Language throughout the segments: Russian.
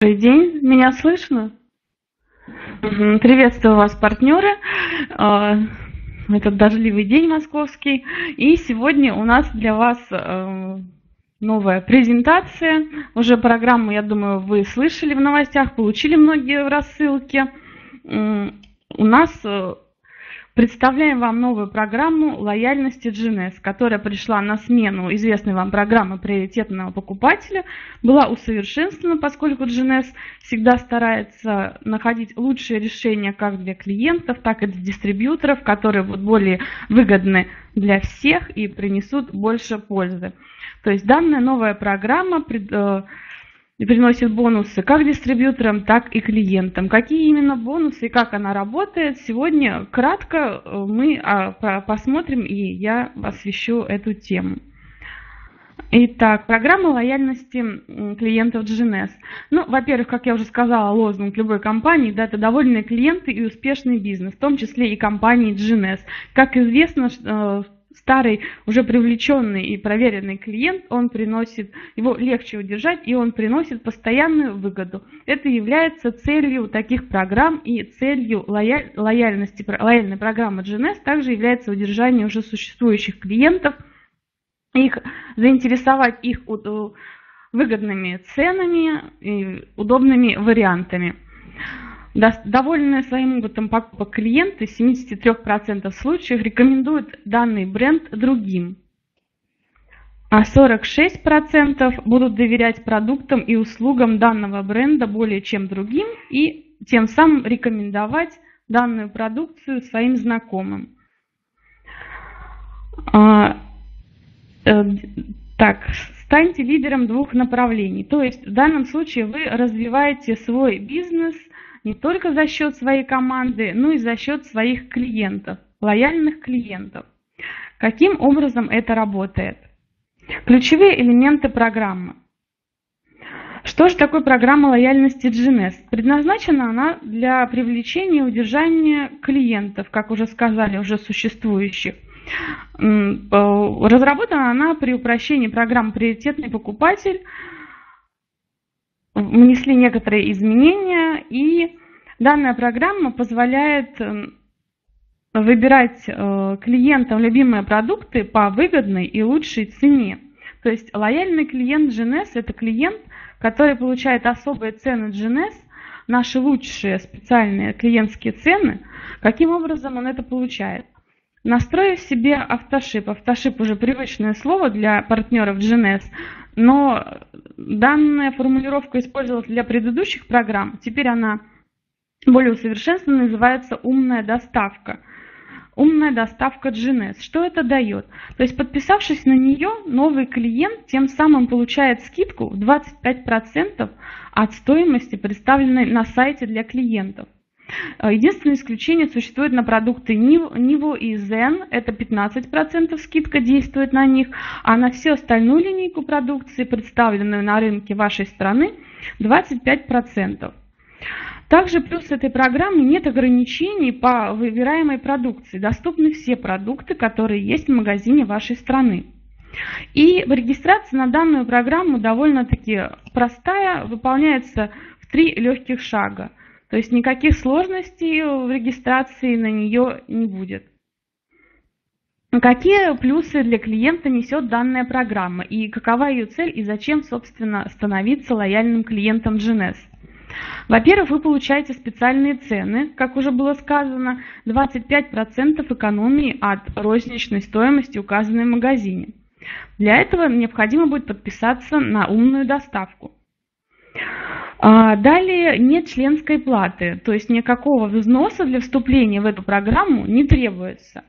Добрый день, меня слышно? Приветствую вас, партнеры. А, этот дождливый день московский. И сегодня у нас для вас э, новая презентация. Уже программу, я думаю, вы слышали в новостях, получили многие рассылки. У нас э, Представляем вам новую программу лояльности GNS, которая пришла на смену известной вам программы приоритетного покупателя, была усовершенствована, поскольку GNS всегда старается находить лучшие решения как для клиентов, так и для дистрибьюторов, которые будут более выгодны для всех и принесут больше пользы. То есть данная новая программа э, приносит бонусы как дистрибьюторам, так и клиентам. Какие именно бонусы и как она работает, сегодня кратко э, мы а, посмотрим и я освещу эту тему. Итак, программа лояльности клиентов GNS. Ну, во-первых, как я уже сказала, лозунг любой компании, да, это довольные клиенты и успешный бизнес, в том числе и компании GNS. Как известно, э, старый, уже привлеченный и проверенный клиент, он приносит, его легче удержать, и он приносит постоянную выгоду. Это является целью таких программ и целью лояль, лояльности, лояльной программы GNS также является удержание уже существующих клиентов, их, заинтересовать их выгодными ценами и удобными вариантами. Довольные своим опытом покупок клиенты в 73% случаев рекомендуют данный бренд другим, а 46% будут доверять продуктам и услугам данного бренда более чем другим и тем самым рекомендовать данную продукцию своим знакомым. А, э, так, станьте лидером двух направлений. То есть в данном случае вы развиваете свой бизнес – не только за счет своей команды, но и за счет своих клиентов, лояльных клиентов. Каким образом это работает? Ключевые элементы программы. Что же такое программа лояльности GNS? Предназначена она для привлечения и удержания клиентов, как уже сказали, уже существующих. Разработана она при упрощении программ «Приоритетный покупатель», внесли некоторые изменения, и данная программа позволяет эм, выбирать э, клиентам любимые продукты по выгодной и лучшей цене. То есть лояльный клиент GNS – это клиент, который получает особые цены GNS, наши лучшие специальные клиентские цены. Каким образом он это получает? Настроив себе автошип. Автошип уже привычное слово для партнеров GNS, но данная формулировка использовалась для предыдущих программ. Теперь она более усовершенствована, называется умная доставка. Умная доставка GNS. Что это дает? То есть подписавшись на нее, новый клиент тем самым получает скидку в 25% от стоимости, представленной на сайте для клиентов. Э, единственное исключение существует на продукты Nivo и Zen, это 15% скидка действует на них, а на всю остальную линейку продукции, представленную на рынке вашей страны, 25%. Также плюс этой программы нет ограничений по выбираемой продукции. Доступны все продукты, которые есть в магазине вашей страны. И регистрация на данную программу довольно-таки простая, выполняется в три легких шага. То есть никаких сложностей в регистрации на нее не будет. Какие плюсы для клиента несет данная программа и какова ее цель и зачем, собственно, становиться лояльным клиентом GNS? Во-первых, вы получаете специальные цены, как уже было сказано, 25% экономии от розничной стоимости, указанной в магазине. Для этого необходимо будет подписаться на умную доставку. А, далее нет членской платы, то есть никакого взноса для вступления в эту программу не требуется.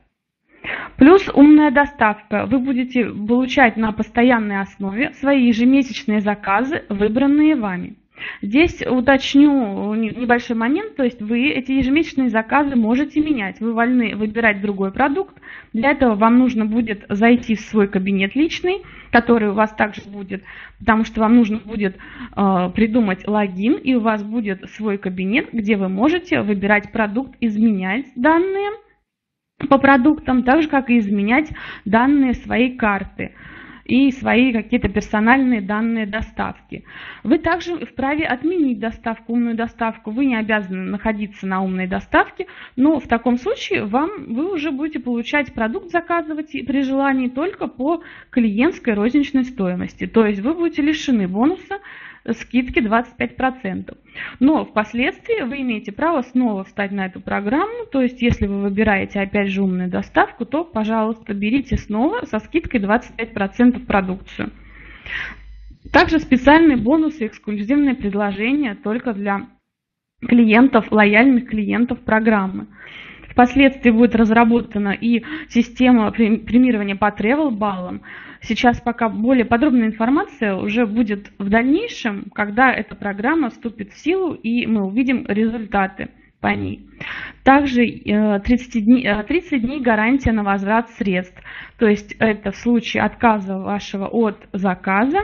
Плюс умная доставка. Вы будете получать на постоянной основе свои ежемесячные заказы, выбранные вами. Здесь уточню небольшой момент, то есть вы эти ежемесячные заказы можете менять. Вы вольны выбирать другой продукт. Для этого вам нужно будет зайти в свой кабинет личный, который у вас также будет, потому что вам нужно будет э, придумать логин, и у вас будет свой кабинет, где вы можете выбирать продукт, изменять данные по продуктам, так же как и изменять данные своей карты. И свои какие-то персональные данные доставки. Вы также вправе отменить доставку, умную доставку. Вы не обязаны находиться на умной доставке, но в таком случае вам, вы уже будете получать продукт, заказывать при желании только по клиентской розничной стоимости. То есть вы будете лишены бонуса скидки 25%. Но впоследствии вы имеете право снова встать на эту программу, то есть если вы выбираете опять же умную доставку, то, пожалуйста, берите снова со скидкой 25% продукцию. Также специальные бонусы, эксклюзивные предложения только для клиентов, лояльных клиентов программы. Впоследствии будет разработана и система премирования по travel баллам. Сейчас пока более подробная информация уже будет в дальнейшем, когда эта программа вступит в силу и мы увидим результаты по ней. Также 30 дней, 30 дней гарантия на возврат средств. То есть это в случае отказа вашего от заказа,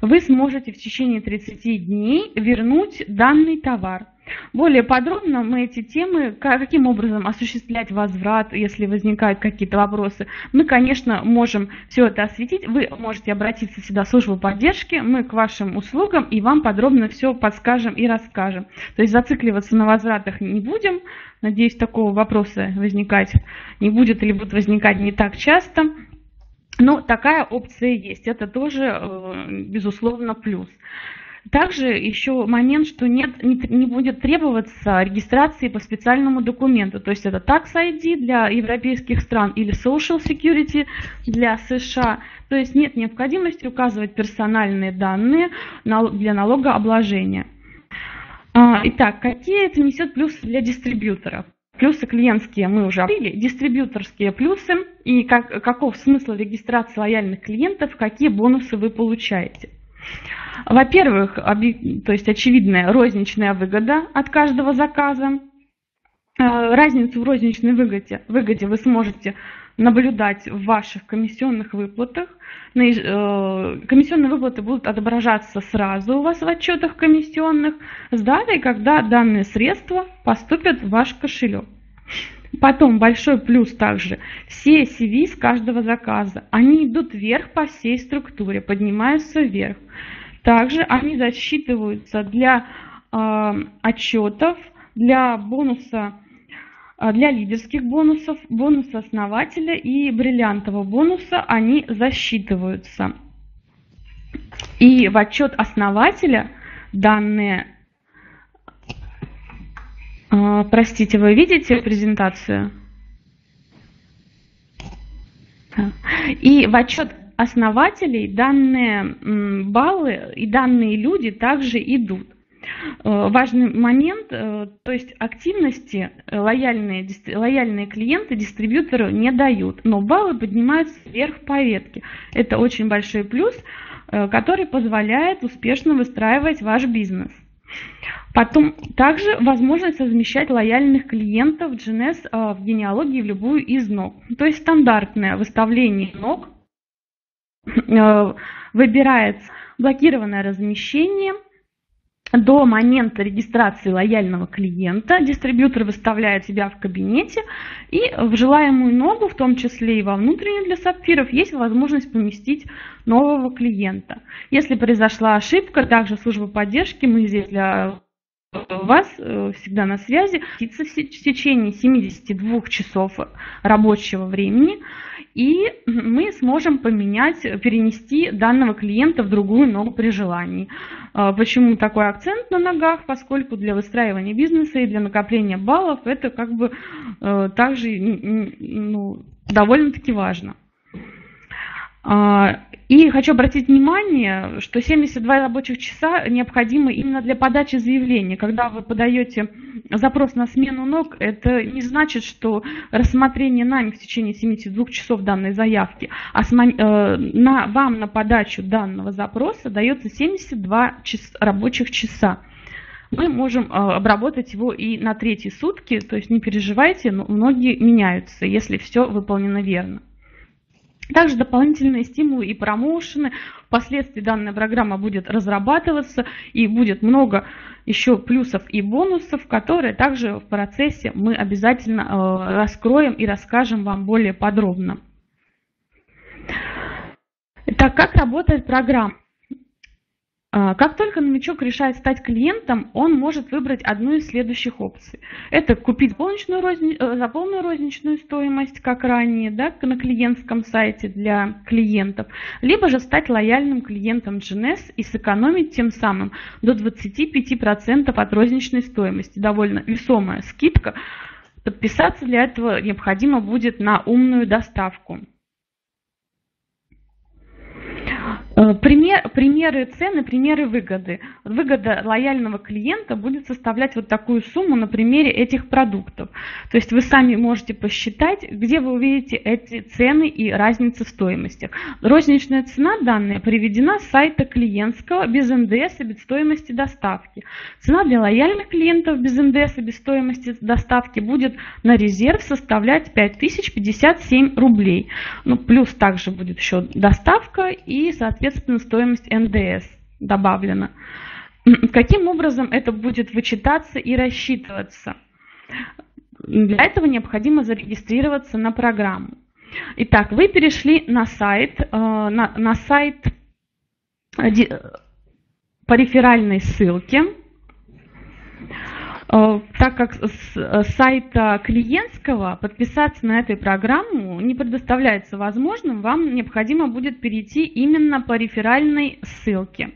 вы сможете в течение 30 дней вернуть данный товар. Более подробно мы эти темы, каким образом осуществлять возврат, если возникают какие-то вопросы, мы, конечно, можем все это осветить. Вы можете обратиться сюда в службу поддержки, мы к вашим услугам и вам подробно все подскажем и расскажем. То есть зацикливаться на возвратах не будем. Надеюсь, такого вопроса возникать не будет или будет возникать не так часто. Но такая опция есть. Это тоже, э, безусловно, плюс. Также еще момент, что нет, не, не будет требоваться регистрации по специальному документу. То есть это Tax ID для европейских стран или Social Security для США. То есть нет необходимости указывать персональные данные для налогообложения. А, итак, какие это несет плюсы для дистрибьюторов? Плюсы клиентские мы уже обсудили, дистрибьюторские плюсы и как, каков смысл регистрации лояльных клиентов, какие бонусы вы получаете. Во-первых, то есть очевидная розничная выгода от каждого заказа. Э, разницу в розничной выгоде, выгоде вы сможете наблюдать в ваших комиссионных выплатах. Э, комиссионные выплаты будут отображаться сразу у вас в отчетах комиссионных с датой, когда данные средства поступят в ваш кошелек. Потом большой плюс также. Все CV с каждого заказа, они идут вверх по всей структуре, поднимаются вверх. Также они засчитываются для э, отчетов, для бонуса, э, для лидерских бонусов, бонуса основателя и бриллиантового бонуса они засчитываются. И в отчет основателя данные, простите, вы видите презентацию? И в отчет основателей данные баллы и данные люди также идут. Э, важный момент, э, то есть активности лояльные, лояльные клиенты дистрибьютору не дают, но баллы поднимаются вверх по ветке. Это очень большой плюс, э, который позволяет успешно выстраивать ваш бизнес. Потом также возможность совмещать лояльных клиентов GNS в генеалогии в любую из ног. То есть стандартное выставление ног Э, выбирается блокированное размещение до момента регистрации лояльного клиента дистрибьютор выставляет себя в кабинете и в желаемую ногу, в том числе и во внутреннюю для сапфиров, есть возможность поместить нового клиента. Если произошла ошибка, также служба поддержки, мы здесь для вас э, всегда на связи, в течение 72 часов рабочего времени и мы сможем поменять, перенести данного клиента в другую ногу при желании. А, почему такой акцент на ногах? Поскольку для выстраивания бизнеса и для накопления баллов это как бы э, также ну, довольно-таки важно. А, и хочу обратить внимание, что 72 рабочих часа необходимы именно для подачи заявления. Когда вы подаете запрос на смену ног, это не значит, что рассмотрение нами в течение 72 часов данной заявки, а э, на, вам на подачу данного запроса дается 72 час, рабочих часа. Мы можем э, обработать его и на третьи сутки, то есть не переживайте, но многие меняются, если все выполнено верно. Также дополнительные стимулы и промоушены. Впоследствии данная программа будет разрабатываться и будет много еще плюсов и бонусов, которые также в процессе мы обязательно э, раскроем и расскажем вам более подробно. Итак, как работает программа? А, как только новичок решает стать клиентом, он может выбрать одну из следующих опций. Это купить полничную розни... Э, за полную розничную стоимость, как ранее, да, на клиентском сайте для клиентов, либо же стать лояльным клиентом GNS и сэкономить тем самым до 25% от розничной стоимости. Довольно весомая скидка. Подписаться для этого необходимо будет на умную доставку. Э, пример, примеры цены, примеры выгоды. Выгода лояльного клиента будет составлять вот такую сумму на примере этих продуктов. То есть вы сами можете посчитать, где вы увидите эти цены и разницу в стоимости. Розничная цена данная приведена с сайта клиентского без НДС и без стоимости доставки. Цена для лояльных клиентов без НДС и без стоимости доставки будет на резерв составлять 5057 рублей. Ну, плюс также будет еще доставка и, соответственно, соответственно, стоимость НДС добавлена. Каким образом это будет вычитаться и рассчитываться? Для этого необходимо зарегистрироваться на программу. Итак, вы перешли на сайт, э, на, на сайт э, по реферальной ссылке. Э, так как с э, сайта клиентского подписаться на эту программу не предоставляется возможным, вам необходимо будет перейти именно по реферальной ссылке.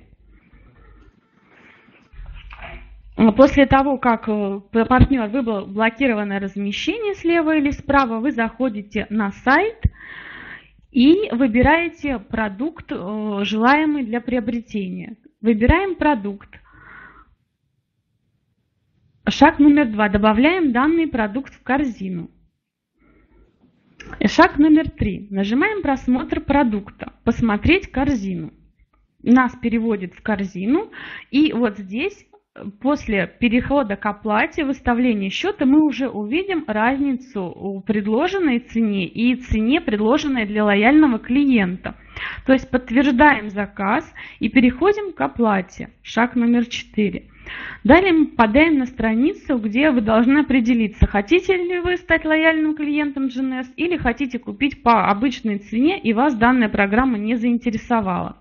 Э, после того, как партнер выбрал блокированное размещение слева или справа, вы заходите на сайт и выбираете продукт, желаемый для приобретения. Выбираем продукт. Шаг номер два. Добавляем данный продукт в корзину. Шаг номер три. Нажимаем просмотр продукта. Посмотреть корзину. Нас переводит в корзину. И вот здесь после перехода к оплате, выставления счета, мы уже увидим разницу в предложенной цене и цене, предложенной для лояльного клиента. То есть подтверждаем заказ и переходим к оплате. Шаг номер 4. Далее мы попадаем на страницу, где вы должны определиться, хотите ли вы стать лояльным клиентом GNS или хотите купить по обычной цене и вас данная программа не заинтересовала.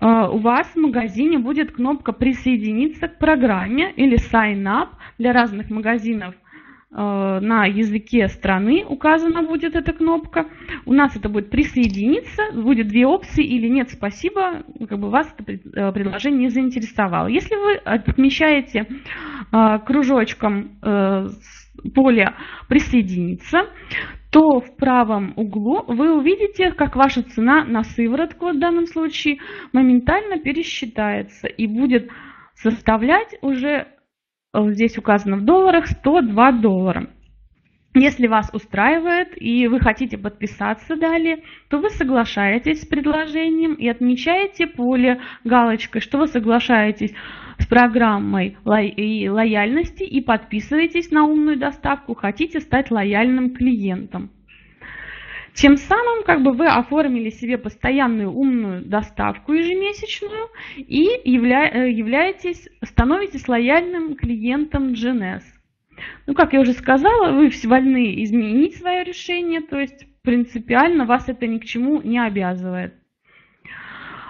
А, у вас в магазине будет кнопка «Присоединиться к программе» или «Sign up» для разных магазинов – Э, на языке страны указана будет эта кнопка. У нас это будет присоединиться, будет две опции или нет, спасибо, как бы вас это э, предложение не заинтересовало. Если вы отмечаете э, кружочком поле присоединиться, то в правом углу вы увидите, как ваша цена на сыворотку в данном случае моментально пересчитается и будет составлять уже Э, здесь указано в долларах, 102 доллара. Если вас устраивает и вы хотите подписаться далее, то вы соглашаетесь с предложением и отмечаете поле галочкой, что вы соглашаетесь с программой лояльности и подписываетесь на умную доставку, хотите стать лояльным клиентом. Тем самым как бы вы оформили себе постоянную умную доставку ежемесячную и явля, э, являетесь, становитесь лояльным клиентом GNS. Ну, как я уже сказала, вы вольны изменить свое решение, то есть принципиально вас это ни к чему не обязывает.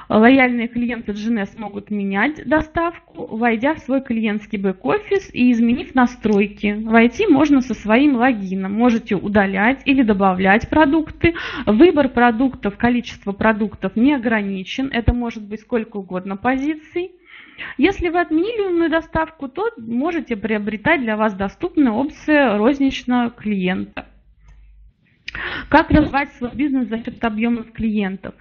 Лояльные клиенты GNS могут менять доставку, войдя в свой клиентский бэк-офис и изменив настройки. Войти можно со своим логином. Можете удалять или добавлять продукты. Выбор продуктов, количество продуктов не ограничен. Это может быть сколько угодно позиций. Если вы отменили умную доставку, то можете приобретать для вас доступную опцию розничного клиента. Как развивать свой бизнес за счет объемов клиентов?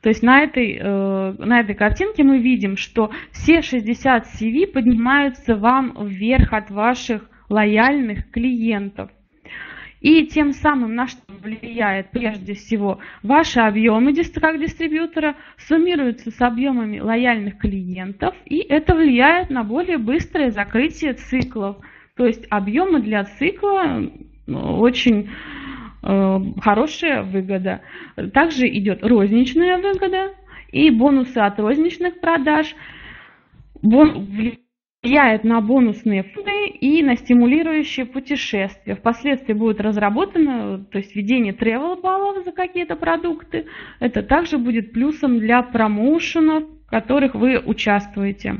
То есть на этой, э, на этой картинке мы видим, что все 60 CV поднимаются вам вверх от ваших лояльных клиентов. И тем самым на что влияет прежде всего ваши объемы как дистрибьютора суммируются с объемами лояльных клиентов, и это влияет на более быстрое закрытие циклов. То есть объемы для цикла ну, очень хорошая выгода. Также идет розничная выгода и бонусы от розничных продаж. влияет на бонусные фонды и на стимулирующие путешествия. Впоследствии будет разработано, то есть введение travel баллов за какие-то продукты. Это также будет плюсом для промоушенов, в которых вы участвуете.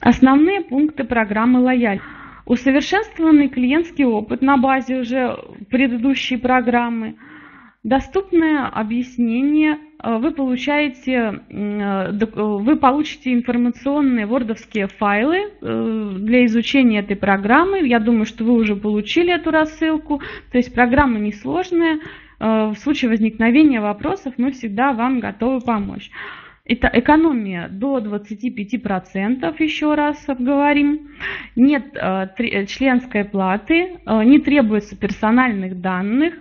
Основные пункты программы лояльности. Усовершенствованный клиентский опыт на базе уже предыдущей программы – Доступное объяснение э, вы получаете, э, вы получите информационные вордовские файлы э, для изучения этой программы. Я думаю, что вы уже получили эту рассылку. То есть программа несложная. В случае возникновения вопросов мы всегда вам готовы помочь. Это экономия до 25%, еще раз обговорим. Нет членской платы, не требуется персональных данных,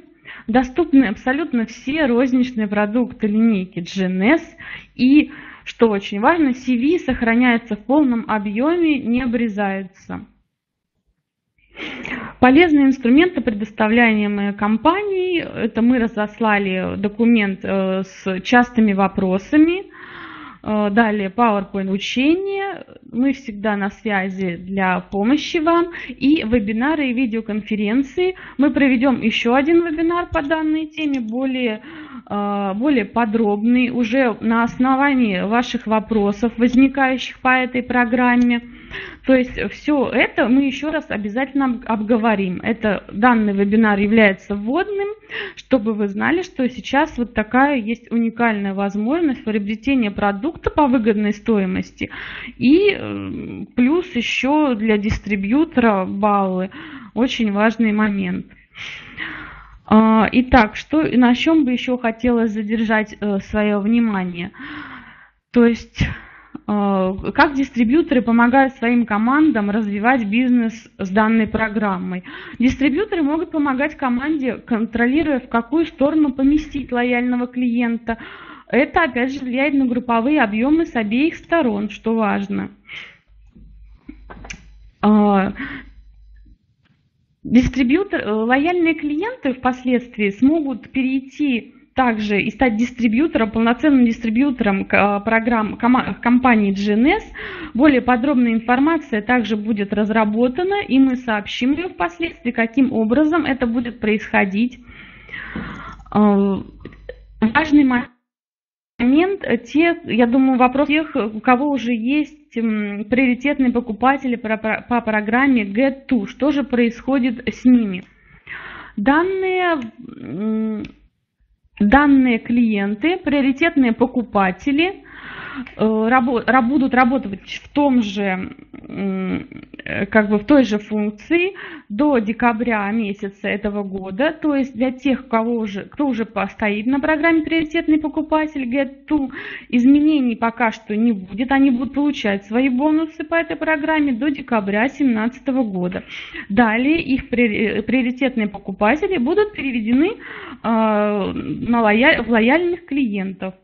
доступны абсолютно все розничные продукты линейки GNS и, что очень важно, CV сохраняется в полном объеме, не обрезается. Полезные инструменты, предоставляемые компанией, это мы разослали документ э, с частыми вопросами, Э, далее PowerPoint учение. Мы всегда на связи для помощи вам. И вебинары и видеоконференции. Мы проведем еще один вебинар по данной теме, более, э, более подробный, уже на основании ваших вопросов, возникающих по этой программе. То есть все это мы еще раз обязательно обговорим. Это данный вебинар является вводным, чтобы вы знали, что сейчас вот такая есть уникальная возможность приобретения продукта по выгодной стоимости. И э, плюс еще для дистрибьютора баллы. Очень важный момент. А, итак, что, на чем бы еще хотелось задержать э, свое внимание? То есть Э, как дистрибьюторы помогают своим командам развивать бизнес с данной программой? Дистрибьюторы могут помогать команде, контролируя, в какую сторону поместить лояльного клиента. Это, опять же, влияет на групповые объемы с обеих сторон, что важно. Э, дистрибьютор, э, лояльные клиенты впоследствии смогут перейти также и стать дистрибьютором, полноценным дистрибьютором а, программ компании GNS. Более подробная информация также будет разработана, и мы сообщим ее впоследствии, каким образом это будет происходить. А, важный момент, те, я думаю, вопрос тех, у кого уже есть приоритетные покупатели по программе Get2, что же происходит с ними. Данные данные клиенты, приоритетные покупатели э, будут работать в том же, как бы в той же функции до декабря месяца этого года. То есть для тех, кого уже, кто уже постоит на программе приоритетный покупатель Get2, изменений пока что не будет. Они будут получать свои бонусы по этой программе до декабря 2017 года. Далее их приоритетные покупатели будут переведены э, в лояльных клиентов.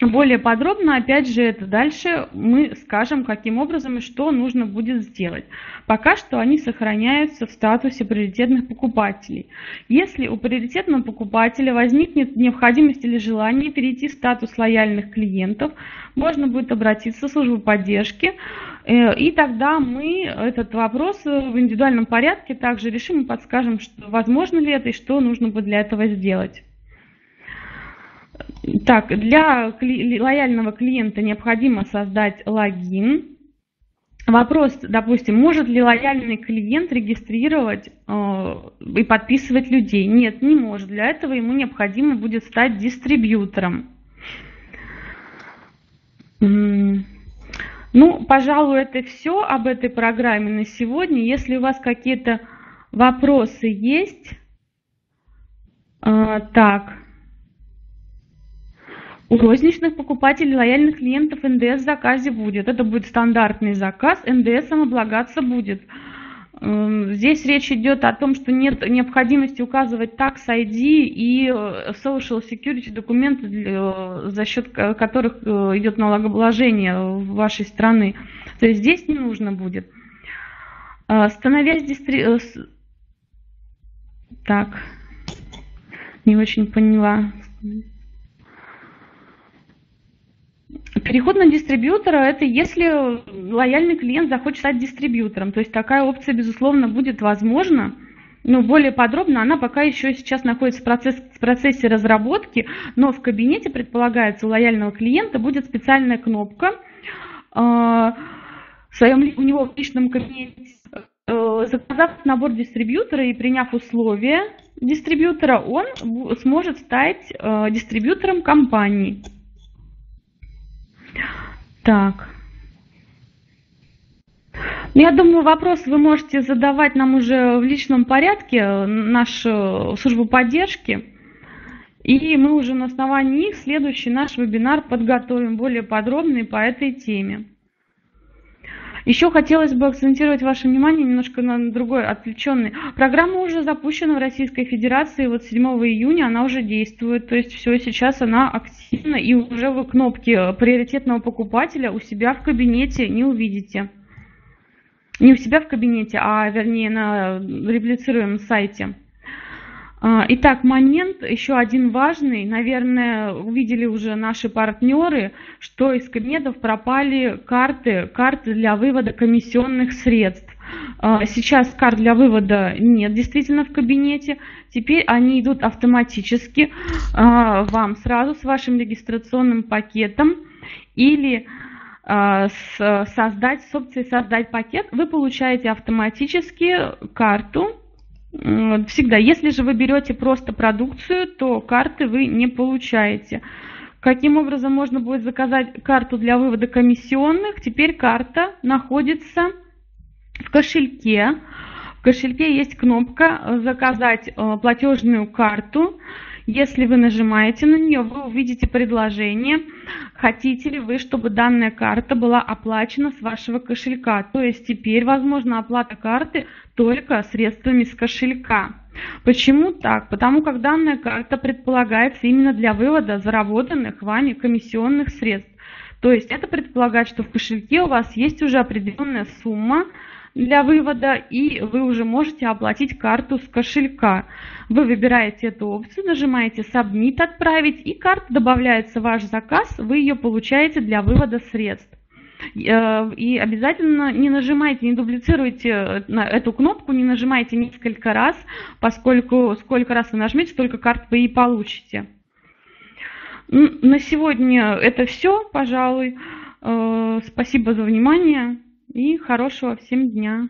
Более подробно, опять же, это дальше мы скажем, каким образом и что нужно будет сделать. Пока что они сохраняются в статусе приоритетных покупателей. Если у приоритетного покупателя возникнет необходимость или желание перейти в статус лояльных клиентов, можно будет обратиться в службу поддержки, э, и тогда мы этот вопрос в индивидуальном порядке также решим и подскажем, что возможно ли это и что нужно будет для этого сделать. Так, для лояльного клиента необходимо создать логин. Вопрос, допустим, может ли лояльный клиент регистрировать э, и подписывать людей? Нет, не может. Для этого ему необходимо будет стать дистрибьютором. Ну, пожалуй, это все об этой программе на сегодня. Если у вас какие-то вопросы есть, э, так, у розничных покупателей лояльных клиентов НДС в заказе будет. Это будет стандартный заказ, НДСом облагаться будет. Эм, здесь речь идет о том, что нет необходимости указывать Tax ID и э, Social Security документы, э, за счет которых э, идет налогообложение вашей страны. То есть здесь не нужно будет. Становясь дистри... Так, не очень поняла. Переход на дистрибьютора – это если лояльный клиент захочет стать дистрибьютором. То есть такая опция, безусловно, будет возможна. Но более подробно она пока еще сейчас находится в, процесс, в процессе разработки, но в кабинете, предполагается, у лояльного клиента будет специальная кнопка. Э, в своем, у него в личном кабинете, э, заказав набор дистрибьютора и приняв условия дистрибьютора, он сможет стать э, дистрибьютором компании. Так. Ну, я думаю, вопрос вы можете задавать нам уже в личном порядке, нашу службу поддержки. И мы уже на основании них следующий наш вебинар подготовим более подробный по этой теме. Еще хотелось бы акцентировать ваше внимание немножко на другой отвлеченный. Программа уже запущена в Российской Федерации, вот 7 июня она уже действует, то есть все, сейчас она активна, и уже вы кнопки приоритетного покупателя у себя в кабинете не увидите. Не у себя в кабинете, а вернее на реплицируемом сайте. А, итак, момент еще один важный. Наверное, увидели уже наши партнеры, что из кабинетов пропали карты, карты для вывода комиссионных средств. А, сейчас карт для вывода нет действительно в кабинете. Теперь они идут автоматически а, вам сразу с вашим регистрационным пакетом или создать, с опцией создать пакет, вы получаете автоматически карту Всегда. Если же вы берете просто продукцию, то карты вы не получаете. Каким образом можно будет заказать карту для вывода комиссионных? Теперь карта находится в кошельке. В кошельке есть кнопка «Заказать э, платежную карту». Если вы нажимаете на нее, вы увидите предложение, хотите ли вы, чтобы данная карта была оплачена с вашего кошелька. То есть теперь возможна оплата карты только средствами с кошелька. Почему так? Потому как данная карта предполагается именно для вывода заработанных вами комиссионных средств. То есть это предполагает, что в кошельке у вас есть уже определенная сумма, для вывода, и вы уже можете оплатить карту с кошелька. Вы выбираете эту опцию, нажимаете «Submit» «Отправить», и карта добавляется в ваш заказ, вы ее получаете для вывода средств. Э, и обязательно не нажимайте, не дублицируйте на эту кнопку, не нажимайте несколько раз, поскольку сколько раз вы нажмете, столько карт вы и получите. На сегодня это все, пожалуй. Э, спасибо за внимание и хорошего всем дня.